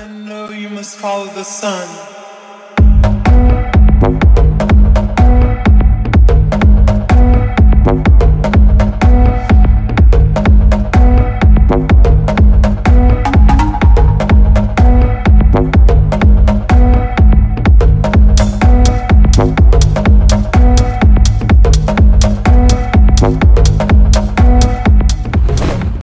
I know you must follow the sun.